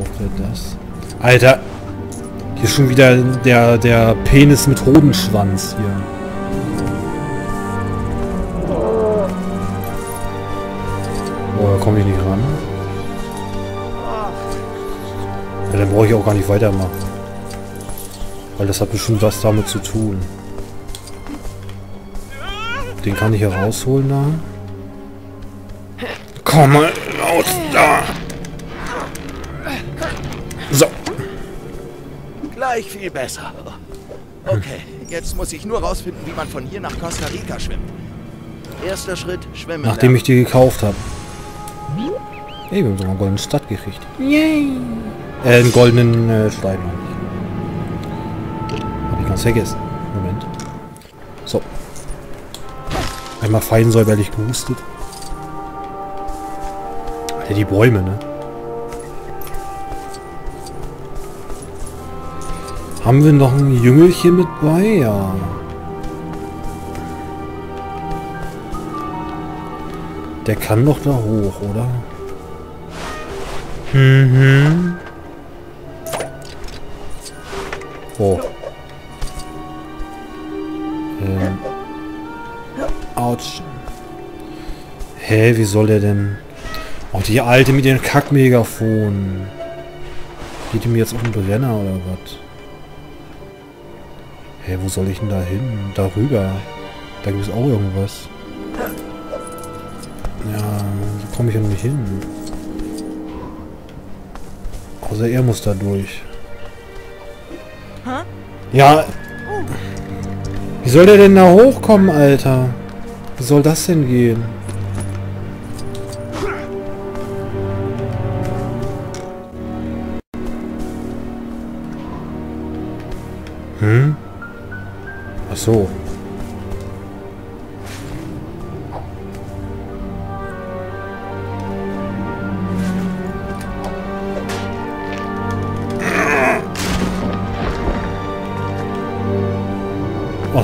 er das? Alter! Hier schon wieder der, der Penis mit Hodenschwanz hier. Oh, da komme ich nicht ran. Ja, dann brauche ich auch gar nicht weitermachen. Weil das hat bestimmt was damit zu tun. Den kann ich hier rausholen da. Komm mal raus da! Gleich viel besser. Okay, jetzt muss ich nur rausfinden, wie man von hier nach Costa Rica schwimmt. Erster Schritt, schwimmen. Nachdem ich die gekauft habe. Hey, wir haben sogar einen goldenen Stat gekriegt. Yay! Äh, einen goldenen äh, Stein. Hab ich ganz vergessen. Moment. So. Einmal fein säuberlich gehustet. Alter, die Bäume, ne? Haben wir noch ein Jüngelchen mit bei? Ja. Der kann doch da hoch, oder? Mhm. Oh. Ähm. Autsch. Hä, wie soll der denn... Oh, die alte mit den Kackmegafonen. Geht die mir jetzt auf den Brenner oder was? Hä, hey, wo soll ich denn da hin? Darüber. Da gibt es auch irgendwas. Ja, so komme ich ja nicht hin. Außer er muss da durch. Ja. Wie soll der denn da hochkommen, Alter? Wie soll das denn gehen?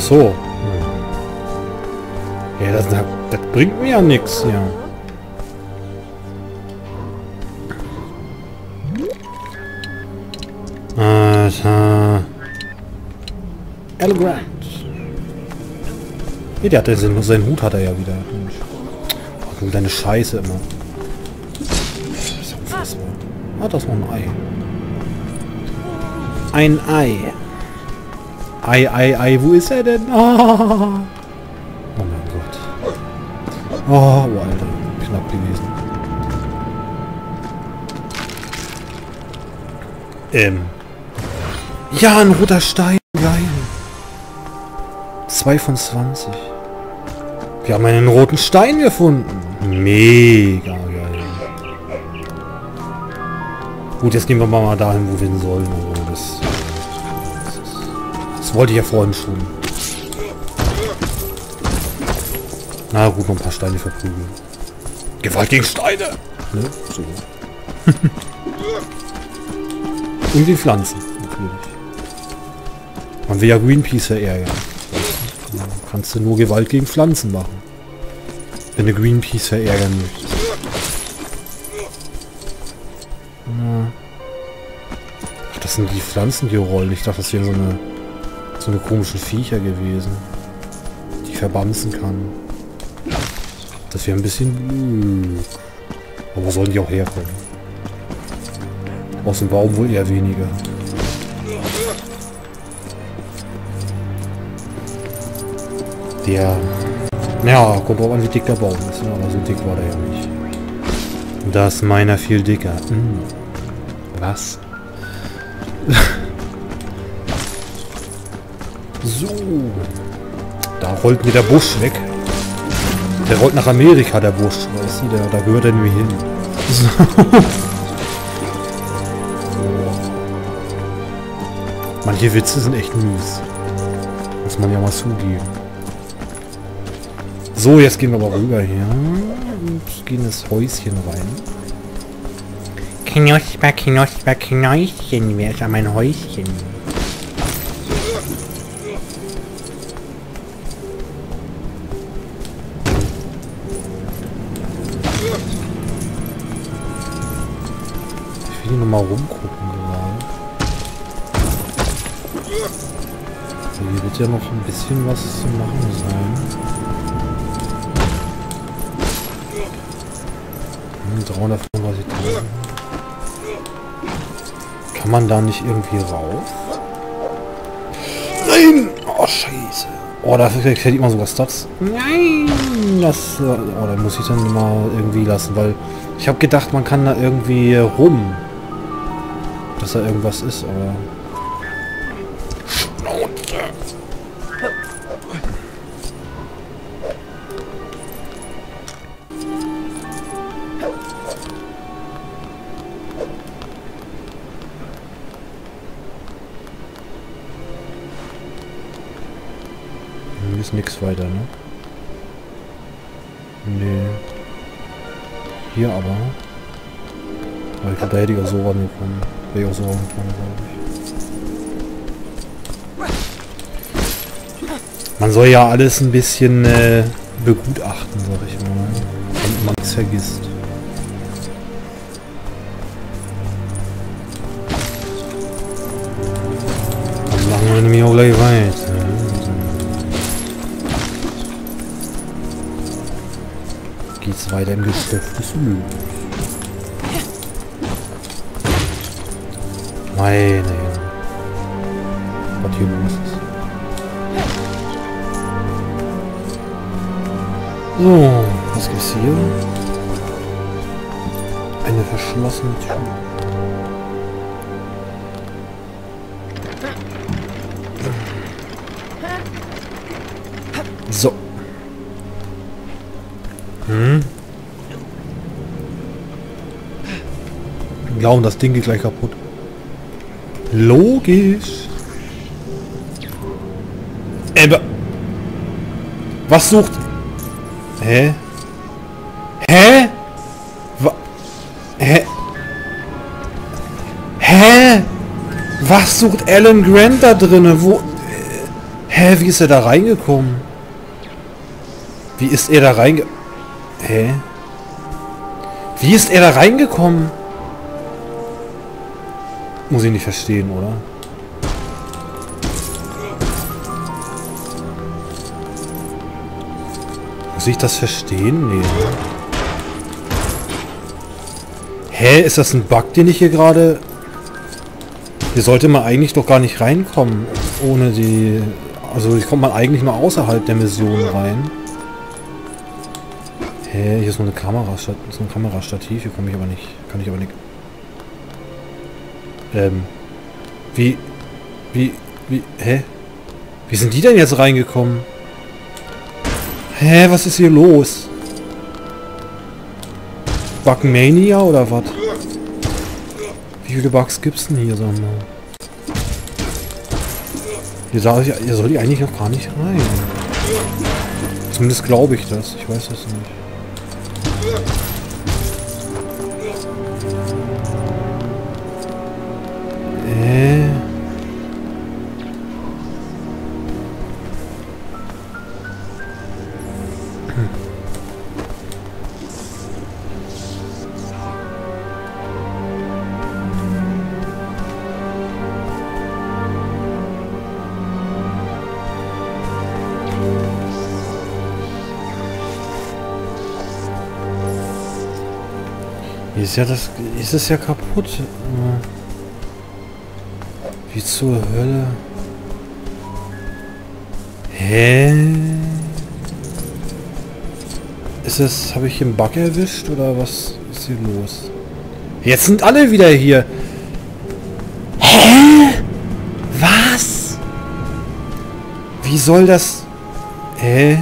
Ach so. Ja, das, das bringt mir ja nichts, ja. Alter. Al Grant. Ja, der hat ja seinen, seinen Hut hat er ja wieder. Oh, deine Scheiße immer. Das ist unfassbar. Ah, das war ein Ei. Ein Ei. Ei, ei, ei, wo ist er denn? Oh, oh mein Gott. Oh, oh, Alter. Knapp gewesen. Ähm. Ja, ein roter Stein. Geil. 2 von 20. Wir haben einen roten Stein gefunden. Mega geil. Gut, jetzt gehen wir mal dahin, wo wir hin sollen. Also das, das wollte ich ja vorhin schon. Na gut, noch ein paar Steine verprügeln. Gewalt gegen Steine! Ne? So. Und die Pflanzen, natürlich. Man will ja Greenpeace verärgern. Ja, kannst du nur Gewalt gegen Pflanzen machen. Wenn du Greenpeace verärgern möchtest. Ach, das sind die Pflanzen, die rollen. Ich dachte, das wären so eine so eine komischen Viecher gewesen. Die verbamsen kann. Das wäre ein bisschen blöd. Aber wo sollen die auch herkommen? Aus dem Baum wohl eher weniger. Der... Ja, kommt auch an, wie dick der Baum ist. Ne? Aber so dick war der ja nicht. Das meiner viel dicker. Hm. Was? so. Da rollt mir der Busch weg. Der rollt nach Amerika, der Busch. Weißt du, der, da gehört er nämlich hin. So. Manche Witze sind echt mies. Muss man ja mal zugeben. So, jetzt gehen wir aber rüber hier. Und gehen ins Häuschen rein. Knosper, Knosper, Knäuschen. Wer ist an mein Häuschen? Will nur rumgucken gerade. Hier wird ja noch ein bisschen was zu machen sein. Hm, 335.000. Kann man da nicht irgendwie rauf? Nein! Oh, scheiße. Oh, dafür kriege ich immer sogar Stats. Nein! Das, äh, oh, da muss ich dann mal irgendwie lassen, weil ich habe gedacht, man kann da irgendwie rum. Dass da irgendwas ist, aber... Hier ist nichts weiter, ne? Nee. Hier aber. Aber ich glaube, da hätte ich auch so rangekommen. Wäre ich auch so rangekommen, glaube ich. Man soll ja alles ein bisschen äh, begutachten, sag ich mal. Damit man nichts vergisst. Dann machen wir nämlich auch gleich weiter. Geht's weiter im Geschäft des Löwen. Meine Herren. Was hier los ist. So, was gibt's hier? Eine verschlossene Tür. So. Hm. Glauben, das Ding geht gleich kaputt. Logisch. Äh, was sucht... Hä? Hä? Wa Hä? Hä? Was sucht Alan Grant da drinnen? Wo... Hä, wie ist er da reingekommen? Wie ist er da reinge... Hä? Wie ist er da reingekommen? Muss ich nicht verstehen, oder? Muss ich das verstehen? Nee. Hä? Ist das ein Bug, den ich hier gerade... Hier sollte man eigentlich doch gar nicht reinkommen. Ohne die... Also hier kommt man eigentlich nur außerhalb der Mission rein. Hä? Hier ist noch eine Kamera, so ein Kamerastativ. Hier komme ich aber nicht. Kann ich aber nicht. Ähm. Wie... Wie... Wie... Hä? Wie sind die denn jetzt reingekommen? Hä, was ist hier los? Bugmania oder was? Wie viele Bugs gibt's denn hier, sag mal? Hier, soll ich, hier soll ich eigentlich noch gar nicht rein. Zumindest glaube ich das. Ich weiß das nicht. Ist ja das. Ist es ja kaputt. Wie zur Hölle? Hä? Ist es. Habe ich einen Bug erwischt oder was ist hier los? Jetzt sind alle wieder hier. Hä? Was? Wie soll das... Hä?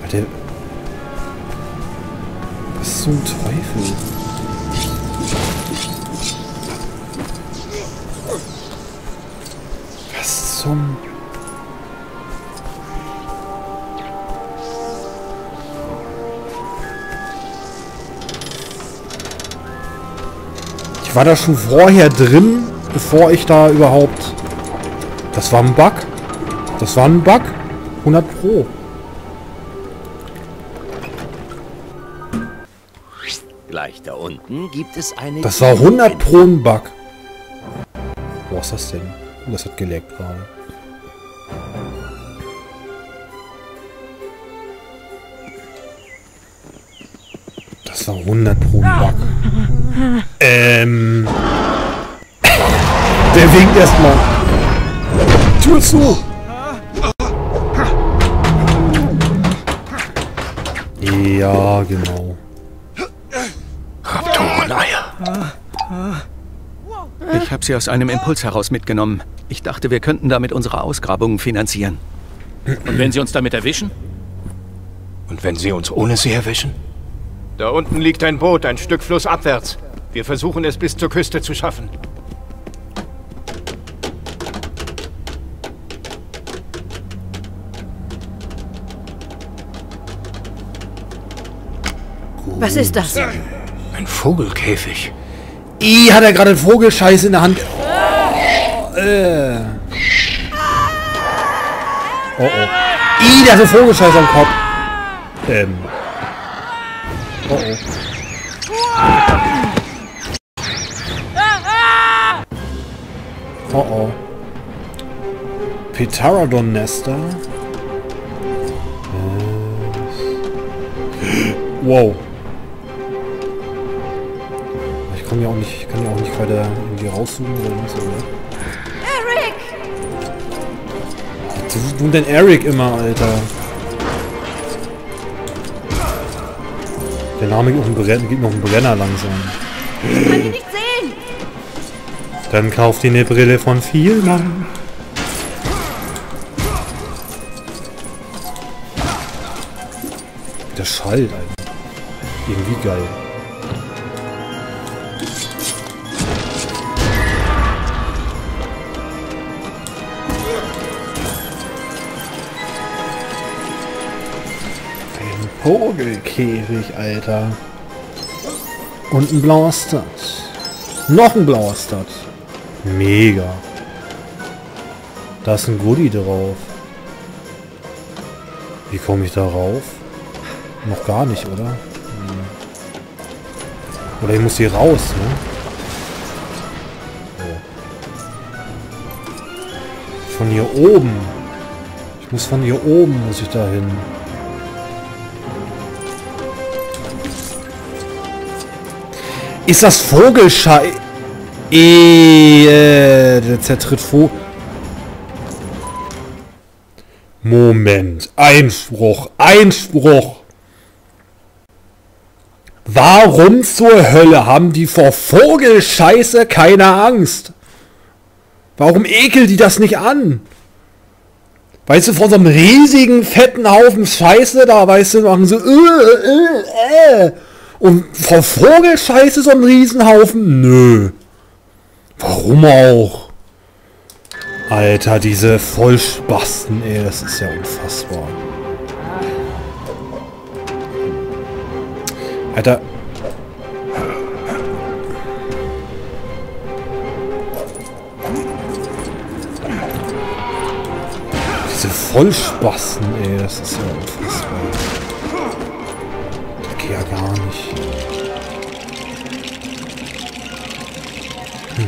Warte. Zum Teufel? Was zum... Ich war da schon vorher drin, bevor ich da überhaupt... Das war ein Bug. Das war ein Bug. 100 Pro. Gleich Da unten gibt es eine... Das war 100 Pro ein Bug. Wo ist das denn? Oh, das hat geleckt gerade. Das war 100 Pro ein Bug. Ähm... Der winkt erstmal. Tür zu! Ja, genau. Raptoreneier. Ich habe sie aus einem Impuls heraus mitgenommen. Ich dachte, wir könnten damit unsere Ausgrabungen finanzieren. Und wenn sie uns damit erwischen? Und wenn sie uns ohne sie erwischen? Da unten liegt ein Boot, ein Stück flussabwärts. Wir versuchen es bis zur Küste zu schaffen. Was ist das? Ein Vogelkäfig. I, hat er gerade einen Vogelscheiß in der Hand. Oh, äh. oh, oh. I, der hat einen Vogelscheiß am Kopf. Ähm. Oh, oh. Oh, oh. Pterodon-Nester. Äh. Wow. Kann ja auch nicht, ich kann ja auch nicht weiter irgendwie rauszoomen oder was, oder? Eric! Was tut nun denn Eric immer, Alter? Der Name gibt noch einen Brenner, gibt noch einen Brenner langsam. Ich kann ihn nicht sehen! Dann kauft ihr eine Brille von Vielmann. Der schallt einfach. Irgendwie geil. Vogelkäfig, Alter. Und ein blauer Stud. Noch ein blauer Stud. Mega. Da ist ein Goodie drauf. Wie komme ich da rauf? Noch gar nicht, oder? Hm. Oder ich muss hier raus, ne? Von hier oben. Ich muss von hier oben, muss ich da hin. Ist das Vogelschei... Eh, der zertritt Vogel... Moment. Einspruch. Einspruch. Warum zur Hölle haben die vor Vogelscheiße keine Angst? Warum ekelt die das nicht an? Weißt du, vor so einem riesigen, fetten Haufen Scheiße, da, weißt du, machen sie, äh, äh, äh. Und vor Vogelscheiße so ein Riesenhaufen? Nö. Warum auch? Alter, diese Vollspasten, ey, das ist ja unfassbar. Alter. Diese Vollspasten, ey, das ist ja unfassbar. Gar nicht. Hm.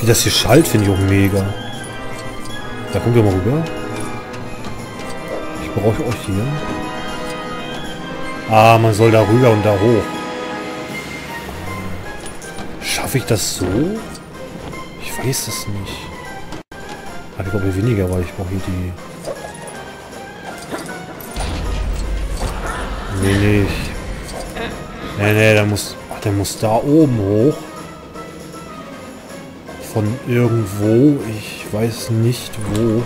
Wie das hier schallt, finde ich auch mega. Da kommt ihr mal rüber. Ich brauche euch hier. Ah, man soll da rüber und da hoch. Schaffe ich das so? Ich weiß es nicht. Aber ich glaube weniger, weil ich brauche hier die... Nee. Ich... Nee, nee, der muss... Ach, der muss da oben hoch. Von irgendwo. Ich weiß nicht wo.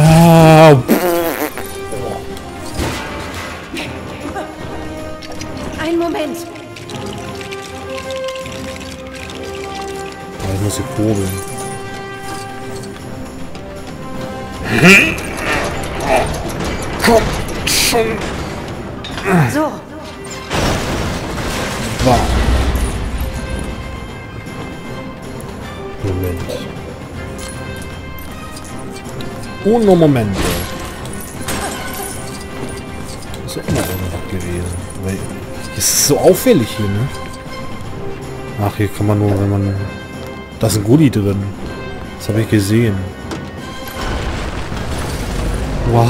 Ah, Ein Uno Momento. Ist ja immer irgendwas gewesen. Es ist so auffällig hier, ne? Ach, hier kann man nur, wenn man... Da ist ein Goodie drin. Das habe ich gesehen. Wow.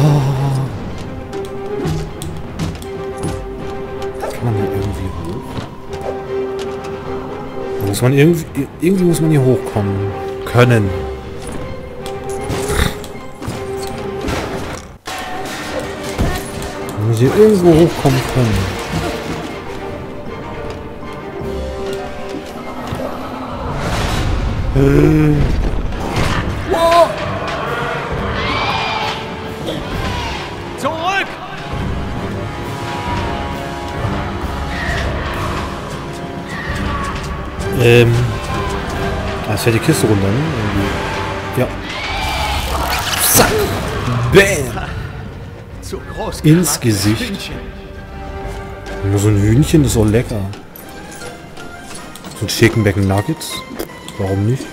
Kann man hier irgendwie hoch? Muss man irgendwie... Irgendwie muss man hier hochkommen. Können. Muss hier irgendwo hochkommen können. Zurück! Ähm. Ah, es fällt die Kiste runter, ne? Irgendwie. Ja. Zack! Bam! Ins Gesicht. Nur so ein Hühnchen, ist auch lecker. So ein Schickenbecken Nuggets. Warum nicht?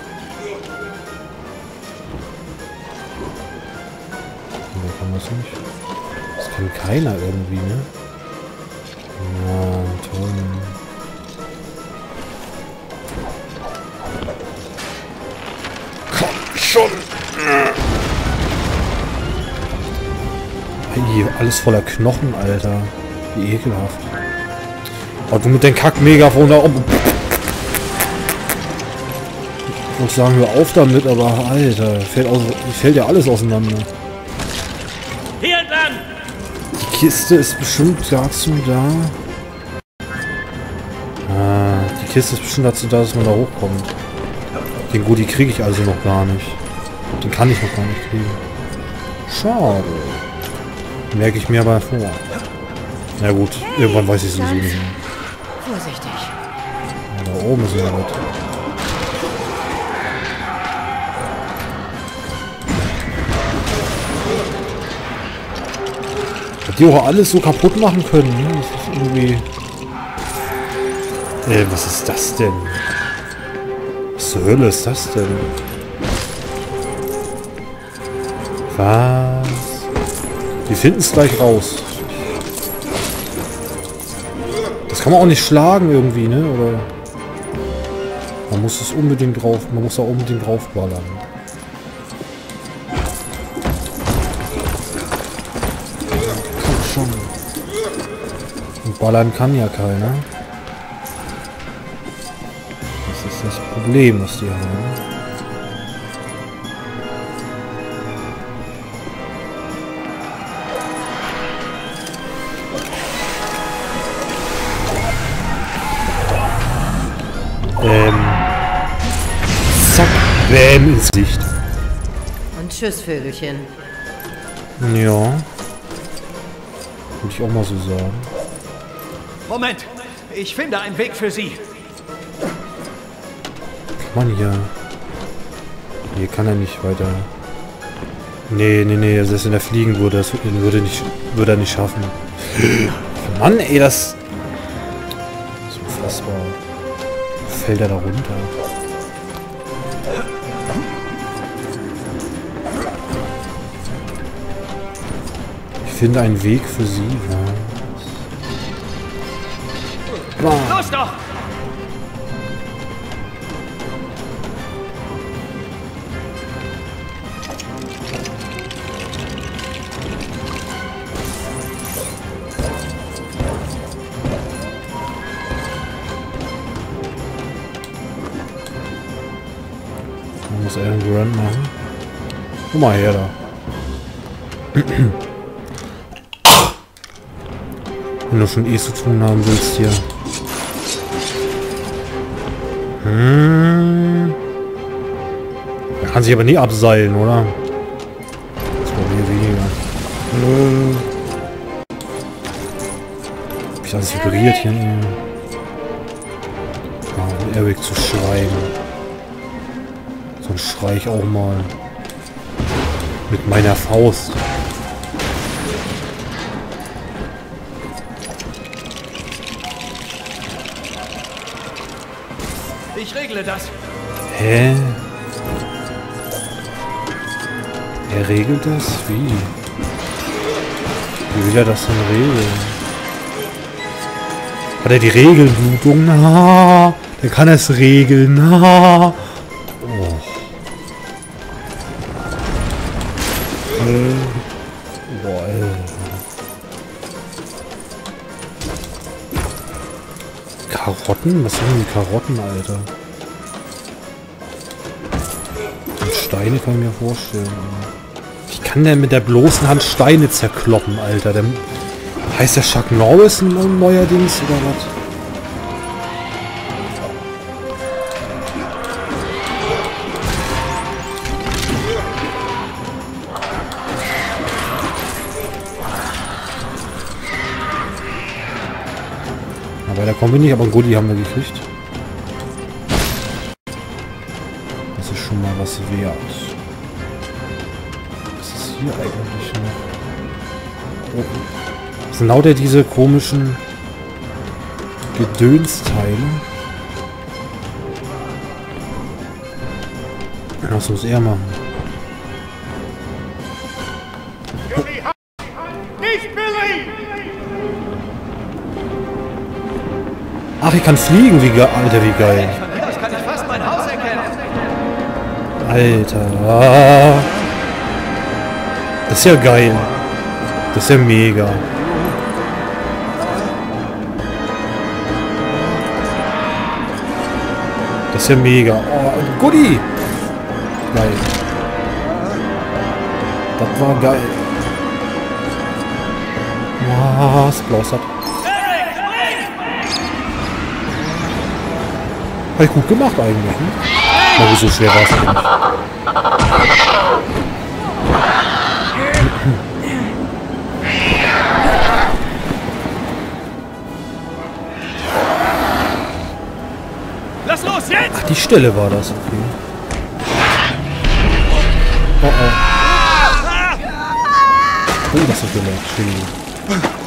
Das kann keiner irgendwie, ne? Ja, toll. Komm schon! Alles voller Knochen, Alter. Wie ekelhaft. Oh, du mit deinem Kack-Megafon da oben. Ich muss sagen, hör auf damit, aber Alter, fällt, aus, fällt ja alles auseinander. Hier entlang! Die Kiste ist bestimmt dazu da. Ah, die Kiste ist bestimmt dazu da, dass man da hochkommt. Den Goodie kriege ich also noch gar nicht. Den kann ich noch gar nicht kriegen. Schade. Merke ich mir aber vor. Na gut, irgendwann weiß ich sowieso nicht mehr. Vorsichtig. Ja, da oben ist ja was. Hat die auch alles so kaputt machen können, ne? Das ist irgendwie... Äh, was ist das denn? Was zur Hölle ist das denn? Was? Wir finden es gleich raus. Das kann man auch nicht schlagen irgendwie, ne? Oder... Man muss es unbedingt drauf... Man muss da unbedingt draufballern. Komm ballern kann ja keiner. Das ist das Problem, was die haben. Bäm ins Gesicht. Und tschüss, Vögelchen. Ja. Würde ich auch mal so sagen. Moment! Ich finde einen Weg für Sie. Mann, hier. Hier kann er nicht weiter. Nee, nee, nee, selbst wenn er fliegen würde, das würde, nicht, würde er nicht schaffen. Mann, ey, das... Das ist unfassbar. Fällt er da runter? Finde einen Weg für sie. Was? Los doch! Muss machen. Guck mal her da. Wenn du schon eh zu tun haben willst hier. Hm. Er kann sich aber nie abseilen, oder? Das war mir weniger. Nö. Hab ich vibriert hier? Ah, um Eric zu schreien. Sonst schrei ich auch mal. Mit meiner Faust. Ich regle das. Hä? Er regelt das? Wie? Wie will er das denn regeln? Hat er die Regelblutung? Na, der kann es regeln. Na. Karotten? Was sind denn die Karotten, Alter? Und Steine kann ich mir vorstellen. Wie kann der mit der bloßen Hand Steine zerkloppen, Alter? Der, heißt der Chuck Norris ein neuerdings oder was? Da kommen wir nicht, aber ein Goodie haben wir gekriegt. Das ist schon mal was wert. Was ist hier eigentlich noch? Oh. Das sind lauter diese komischen Gedönsteile. Was muss er machen? Ach, ich kann fliegen, wie geil. Alter, wie geil. Alter. Das ist ja geil. Das ist ja mega. Das ist ja mega. Oh, Goodie. Geil. Das war geil. Was? Blausert. Hab ich gut gemacht eigentlich, ne? Na, wieso schwer war es? Lass los, jetzt! Ach, die Stelle war das, okay. Oh oh. Oh, das hat gemerkt. Entschuldigung.